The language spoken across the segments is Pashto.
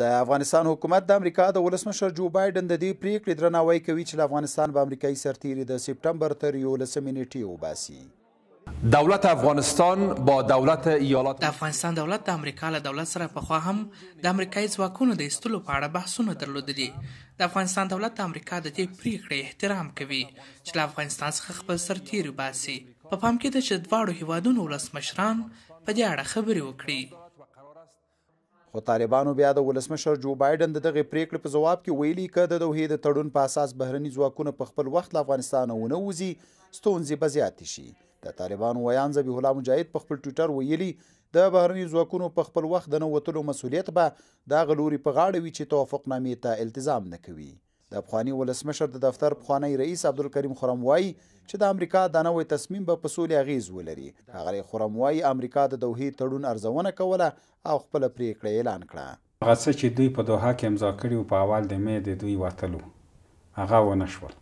د افغانستان حکومت د امریکا د ولسمشر جو بایډن د دې پریکړې درناوی کوي چې له افغانستان به امریکایي سرتیري د سپټمبر تر یولسمې نیټې وباسي. دولت افغانستان با دولت ایالات د افغانستان دولت د امریکا له دولت سره پخوا هم د امریکایي ځواکونو د ایستلو په اړه بحثونه درلودلي. د افغانستان دولت د امریکا د دې پریکړې احترام کوي چې له افغانستان څخه خپل سرتیري باسي. په پام کې ده چې د دواړو هیوادونو ولسمشران په دې اړه خبرې وکړي. خو طالبانو بیا د ولسمشر جو بایډن د دغې پریکړې په ځواب کې ویلي که د دوحې د تړون په اساس بهرني ځواکونه په خپل وخت له افغانستانه ونه وځي ستونزې به زیاتې شي د طالبانو ویاند ذبیح الله مجاهد په خپل ټویټر ویلي د بهرنیو ځواکونو په خپل وخت د نه وتلو مسولیت به د هغه لوري په غاړه وي چې توافقنامې ته التزام نه کوي د پخواني ولسمشر د دفتر پخوانی رئیس عبدالکریم خرم وايي چې د امریکا دا نوی تصمیم به په سولې اغېز ولري. ښاغلی خرم وايي، امریکا د دوحې تړون ارزونه کوله او خپله پرېکړه اعلان کړه. هغه څه چې دوی په دوحه کې امضا کړي وو په اول د مې د دوی وتل وو، هغه ونه شول.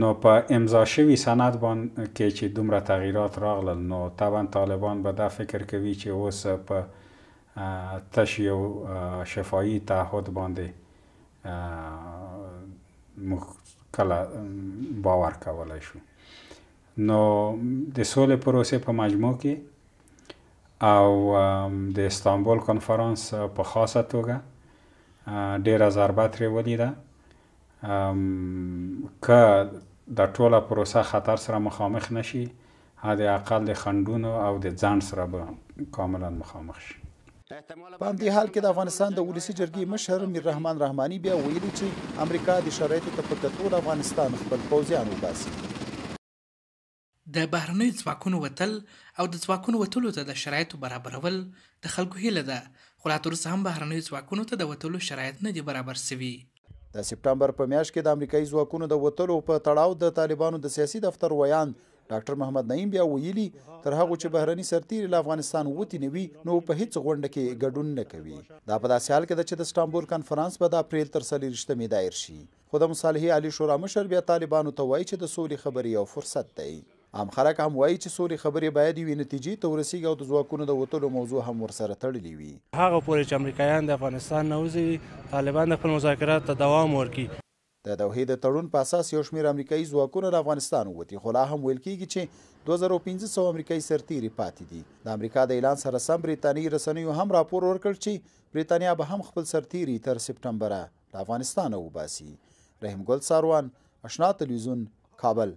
نو په امضا شوي سند باند کې چې دومره تغییرات راغلل نو طبعا طالبان به دا فکر کوي چې اوس په تش یو شفاهي تعهد باندې موږ کله باور کولای شو نو د سولې پروسې په مجموع کې او د استانبول کنفرانس په خاصه توګه ډیره ضربه ترې ولیده که دا ټوله پروسه خطر سره مخامخ نشي حد اقل د خنډونو او د ځنډ سره به کاملا مخامخ شي. په همدې حال کې د افغانستان د ولسي جرګې مشر میر رحمان رحماني بیا ویلي چې امریکا د شرایطو ته په کتو له افغانستان خپل پوځیان وباسي. د بهرنیو ځواکونو وتل او د ځواکونو وتلو ته د شرایطو برابرول د خلکو هیله ده، خو لا تر اوسه هم بهرنیو ځواکونو ته د وتلو شرایط نه دي برابر شوي. د سپټمبر په میاشت کې د امریکایي ځواکونو د وتلو په تړاو د طالبانو د سیاسي دفتر ویاند ډاکټر محمد نعیم بیا ویلي تر هغه چې بهرني سرتیري له افغانستان وتی نه وي نو په هیڅ غونډه کې ګډون نه کوي دا په داسې حال کې ده چې د سټامبول کانفرنس به د اپریل تر څلېرشتمې دایر شي خو د مصالحې عالي شورا مشر بیا طالبانو ته وایي چې د سولې خبرې یو فرصت دی عام خلک هم وايي چې سولې خبرې باید یوې نتیجې ته ورسېږي او د ځواکونو د وتلو موضوع هم ورسره تړلې وي. هغه پورې چې امریکایان د افغانستان نه وځي، طالبان د خپل مذاکراتو ته دوام ورکړي. د دوحې د تړون په اساس یو شمېر امریکايي ځواکونه له افغانستان ووتي، خو لا هم ویل کېږي چې دوه زره او پنځه سوه امریکايي سرتېري پاتې دي. د امریکا د اعلان سره سم بریتانیي رسنیو هم راپور ورکړ چې بریتانیا به هم خپل سرتېري تر سپټمبره له افغانستانه وباسي. رحیم ګل څاروان، اشنا تلویزیون، کابل.